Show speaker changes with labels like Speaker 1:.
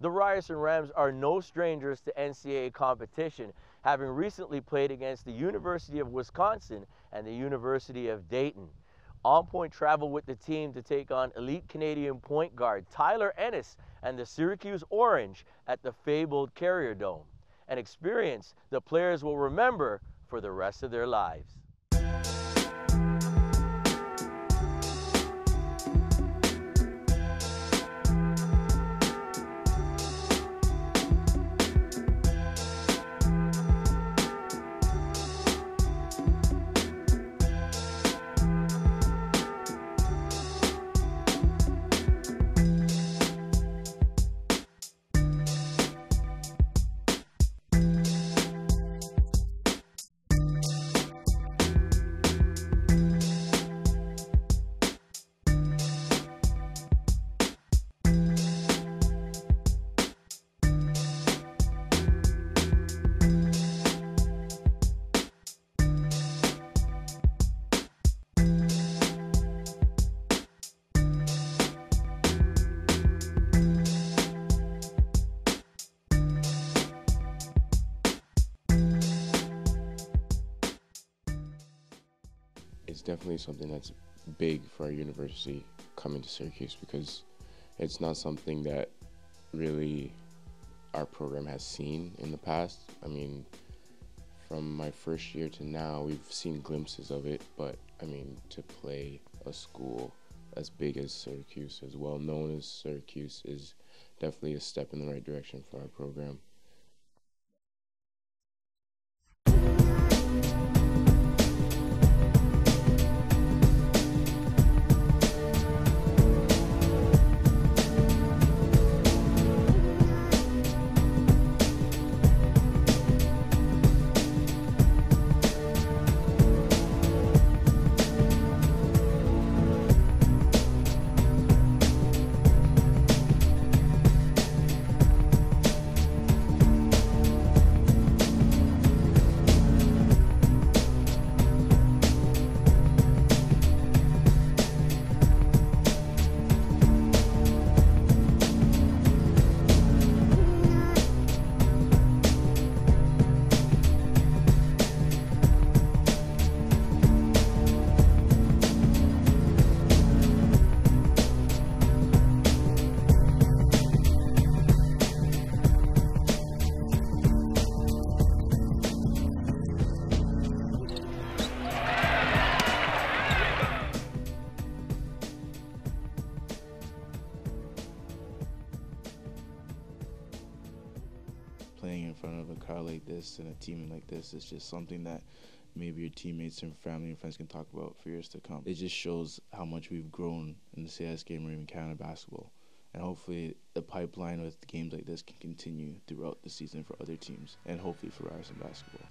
Speaker 1: The Ryerson Rams are no strangers to NCAA competition, having recently played against the University of Wisconsin and the University of Dayton. On Point traveled with the team to take on elite Canadian point guard Tyler Ennis and the Syracuse Orange at the fabled Carrier Dome, an experience the players will remember for the rest of their lives.
Speaker 2: Definitely something that's big for our university coming to Syracuse because it's not something that really our program has seen in the past. I mean, from my first year to now, we've seen glimpses of it, but I mean, to play a school as big as Syracuse, as well known as Syracuse, is definitely a step in the right direction for our program.
Speaker 3: Like this and a team like this is just something that maybe your teammates and family and friends can talk about for years to come. It just shows how much we've grown in the CIS game or even Canada basketball. And hopefully the pipeline with games like this can continue throughout the season for other teams and hopefully for Ryerson basketball.